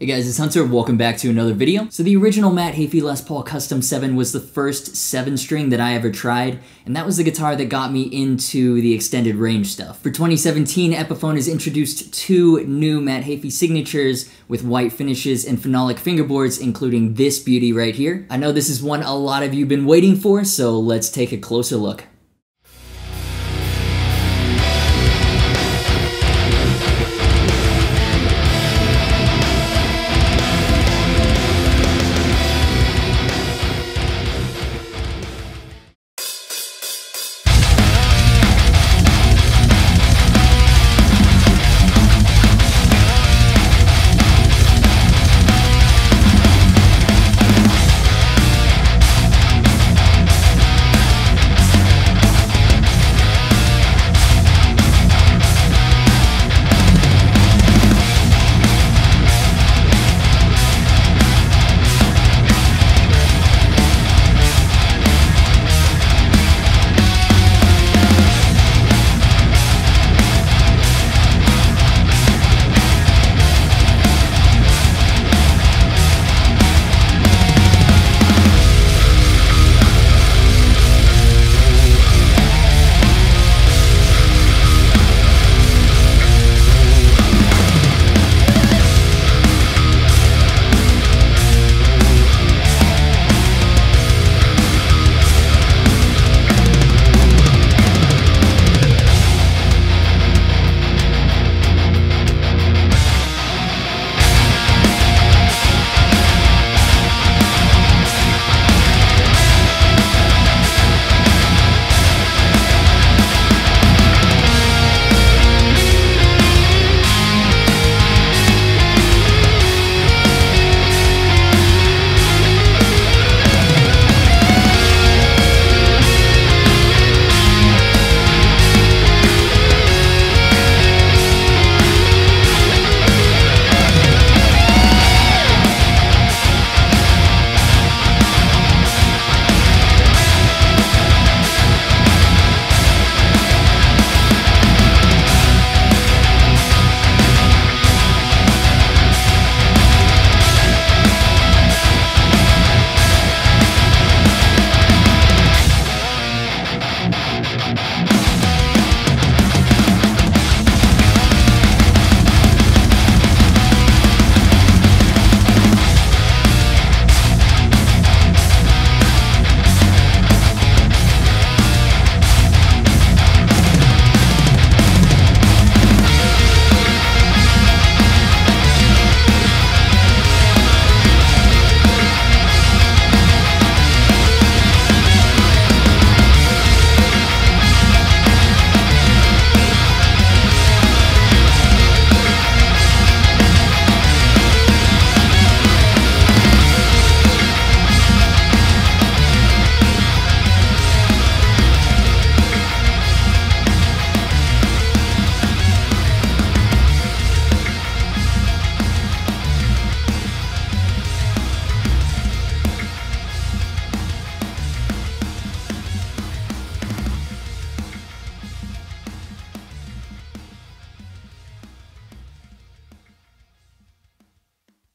Hey guys, it's Hunter, welcome back to another video. So the original Matt Heafy Les Paul Custom 7 was the first 7-string that I ever tried, and that was the guitar that got me into the extended range stuff. For 2017, Epiphone has introduced two new Matt Heafy signatures with white finishes and phenolic fingerboards, including this beauty right here. I know this is one a lot of you have been waiting for, so let's take a closer look.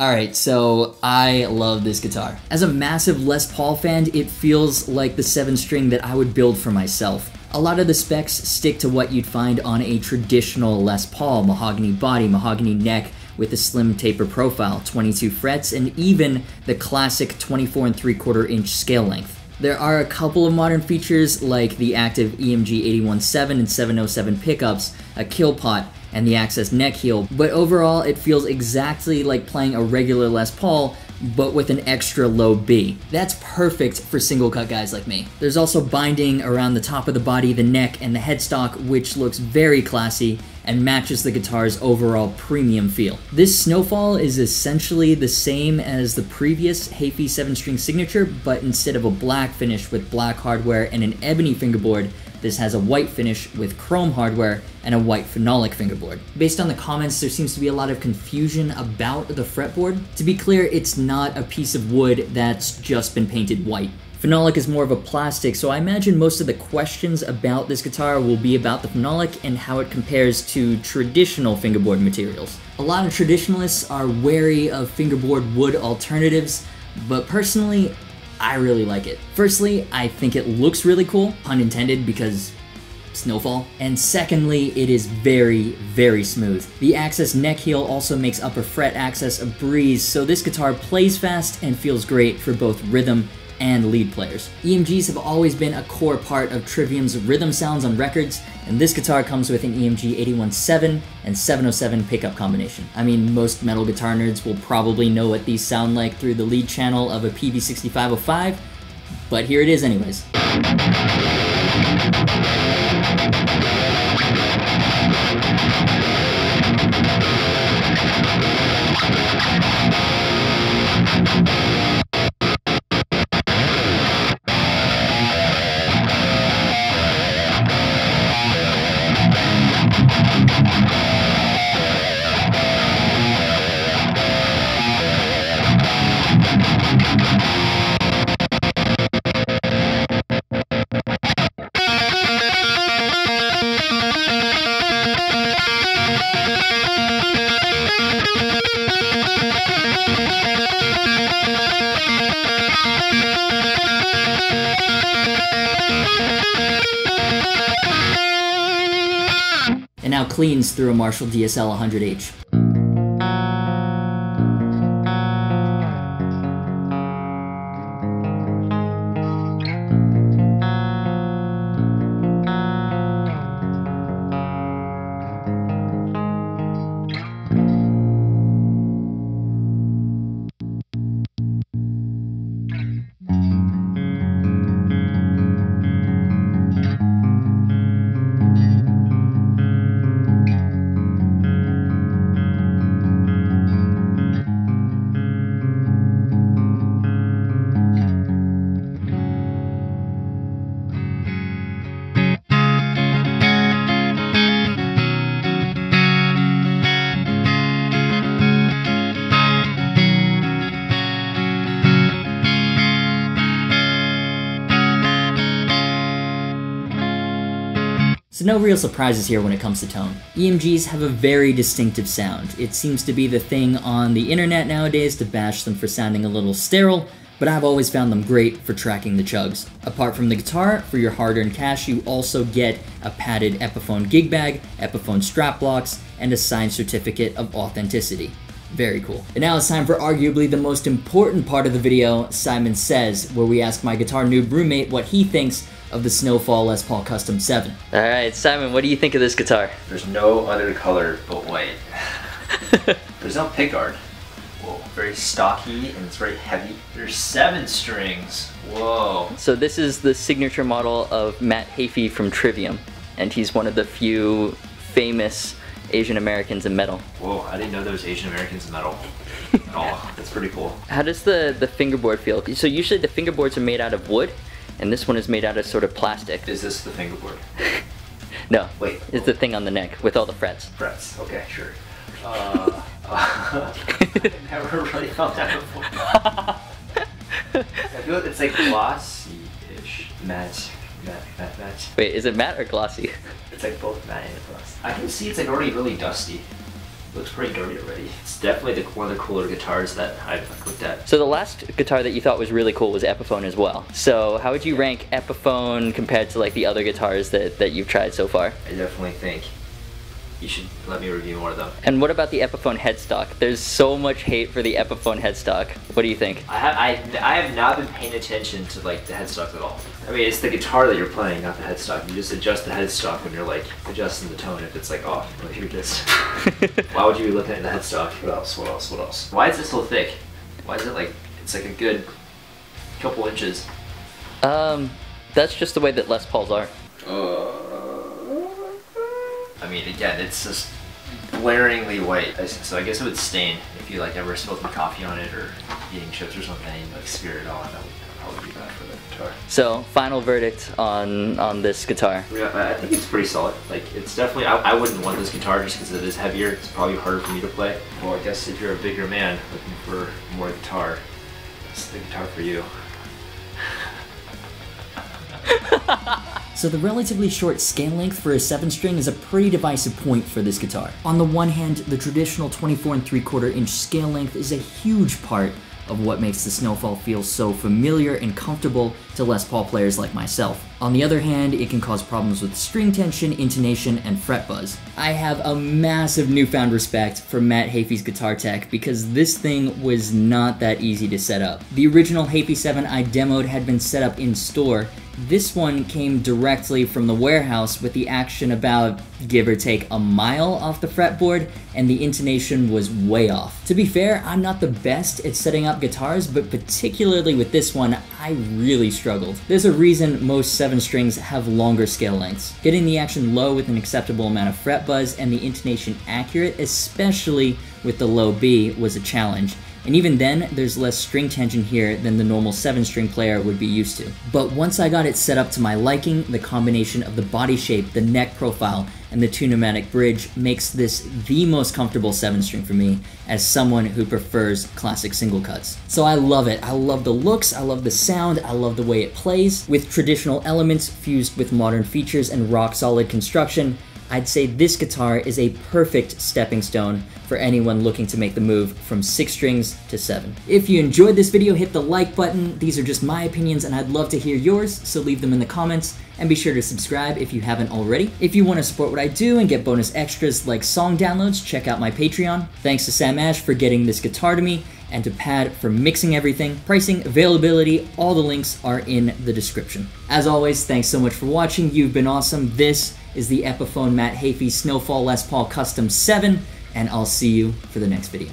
Alright, so I love this guitar. As a massive Les Paul fan, it feels like the 7 string that I would build for myself. A lot of the specs stick to what you'd find on a traditional Les Paul, mahogany body, mahogany neck, with a slim taper profile, 22 frets, and even the classic 24 and 3 quarter inch scale length. There are a couple of modern features like the active EMG 81-7 and 707 pickups, a kill pot, and the Axcess neck heel, but overall it feels exactly like playing a regular Les Paul, but with an extra low B. That's perfect for single cut guys like me. There's also binding around the top of the body, the neck, and the headstock, which looks very classy and matches the guitar's overall premium feel. This Snowfall is essentially the same as the previous Heafy 7-string signature, but instead of a black finish with black hardware and an ebony fingerboard, this has a white finish with chrome hardware and a white phenolic fingerboard. Based on the comments, there seems to be a lot of confusion about the fretboard. To be clear, it's not a piece of wood that's just been painted white. Phenolic is more of a plastic, so I imagine most of the questions about this guitar will be about the phenolic and how it compares to traditional fingerboard materials. A lot of traditionalists are wary of fingerboard wood alternatives, but personally, I really like it. Firstly, I think it looks really cool, pun intended, because snowfall. And secondly, it is very, very smooth. The Axcess neck heel also makes upper fret access a breeze, so this guitar plays fast and feels great for both rhythm and lead players. EMGs have always been a core part of Trivium's rhythm sounds on records, and this guitar comes with an EMG 81-7 and 707 pickup combination. I mean, most metal guitar nerds will probably know what these sound like through the lead channel of a Peavey 6505, but here it is anyways. And now cleans through a Marshall DSL 100H. So no real surprises here when it comes to tone. EMGs have a very distinctive sound. It seems to be the thing on the internet nowadays to bash them for sounding a little sterile, but I've always found them great for tracking the chugs. Apart from the guitar, for your hard-earned cash you also get a padded Epiphone gig bag, Epiphone strap blocks, and a signed certificate of authenticity. Very cool. And now it's time for arguably the most important part of the video, Simon Says, where we ask my guitar noob roommate what he thinks of the Snowfall Les Paul Custom 7. Alright, Simon, what do you think of this guitar? There's no other color but white. There's no pickguard. Whoa, very stocky and it's very heavy. There's seven strings. Whoa. So this is the signature model of Matt Heafy from Trivium, and he's one of the few famous Asian Americans in metal. Whoa, I didn't know there was Asian Americans in metal. at all. That's pretty cool. How does the, the fingerboard feel? So usually the fingerboards are made out of wood, and this one is made out of sort of plastic. Is this the fingerboard? No. Wait. It's the thing on the neck with all the frets. Frets. Okay, sure. Uh, uh, never really felt that before. I feel like it's like glossy-ish. Matte, matte, matte, matte. Wait, is it matte or glossy? It's like both matte and glossy. I can see it's like already really dusty. Looks pretty dirty already. It's definitely the, one of the cooler guitars that I've looked at. So the last guitar that you thought was really cool was Epiphone as well. So how would you rank Epiphone compared to like the other guitars that, that you've tried so far? I definitely think you should let me review more of them. And what about the Epiphone headstock? There's so much hate for the Epiphone headstock. What do you think? I have I, I have not been paying attention to like the headstock at all. I mean, it's the guitar that you're playing, not the headstock. You just adjust the headstock when you're like adjusting the tone if it's like off. Like you're just. Why would you be looking at the headstock? What else? What else? What else? Why is it so thick? Why is it like it's like a good couple inches? Um, that's just the way that Les Pauls are. I mean, again, it's just blaringly white. So I guess it would stain if you like ever spilled some coffee on it or eating chips or something, and like smear it on. That would probably be bad for the guitar. So final verdict on on this guitar. Yeah, I I think it's pretty solid. Like, it's definitely. I, I wouldn't want this guitar just because it is heavier. It's probably harder for me to play. Well, I guess if you're a bigger man looking for more guitar, it's the guitar for you. So the relatively short scale length for a 7 string is a pretty divisive point for this guitar. On the one hand, the traditional 24 and 3 quarter inch scale length is a huge part of what makes the Snowfall feel so familiar and comfortable to Les Paul players like myself. On the other hand, it can cause problems with string tension, intonation, and fret buzz. I have a massive newfound respect for Matt Heafy's guitar tech because this thing was not that easy to set up. The original Heafy 7 I demoed had been set up in store this one came directly from the warehouse with the action about give or take a mile off the fretboard, and the intonation was way off. To be fair, I'm not the best at setting up guitars, but particularly with this one, I really struggled. There's a reason most 7 strings have longer scale lengths. Getting the action low with an acceptable amount of fret buzz and the intonation accurate, especially with the low B, was a challenge and even then, there's less string tension here than the normal 7 string player would be used to. But once I got it set up to my liking, the combination of the body shape, the neck profile, and the Tune-o-matic bridge makes this the most comfortable 7 string for me as someone who prefers classic single cuts. So I love it. I love the looks, I love the sound, I love the way it plays. With traditional elements fused with modern features and rock solid construction, I'd say this guitar is a perfect stepping stone for anyone looking to make the move from 6 strings to 7. If you enjoyed this video, hit the like button. These are just my opinions and I'd love to hear yours, so leave them in the comments. And be sure to subscribe if you haven't already. If you want to support what I do and get bonus extras like song downloads, check out my Patreon. Thanks to Sam Ash for getting this guitar to me, and to Pad for mixing everything. Pricing, availability, all the links are in the description. As always, thanks so much for watching. You've been awesome. This is the Epiphone Matt Heafy Snowfall Les Paul Custom 7, and I'll see you for the next video.